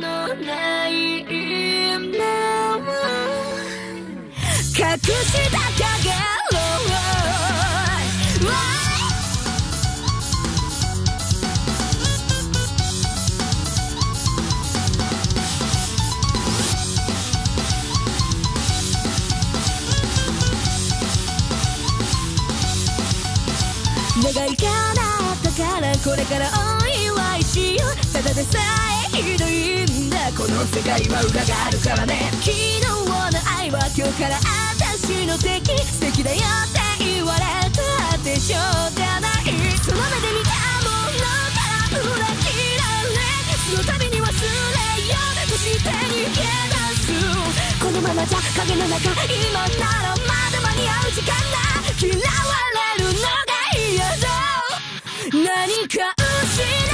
のない今隠した影願い叶ったからこれからお祝いしよう。ただでさえの世界は裏があるからね。昨日の愛は今日から私の敵素敵だよって言われたでしょうじゃない。その目で見たものが裏切られ。その度に忘れようとして逃げ出す。このままじゃ影の中今ならまだ間に合う時間だ嫌われるのが嫌だ何か失う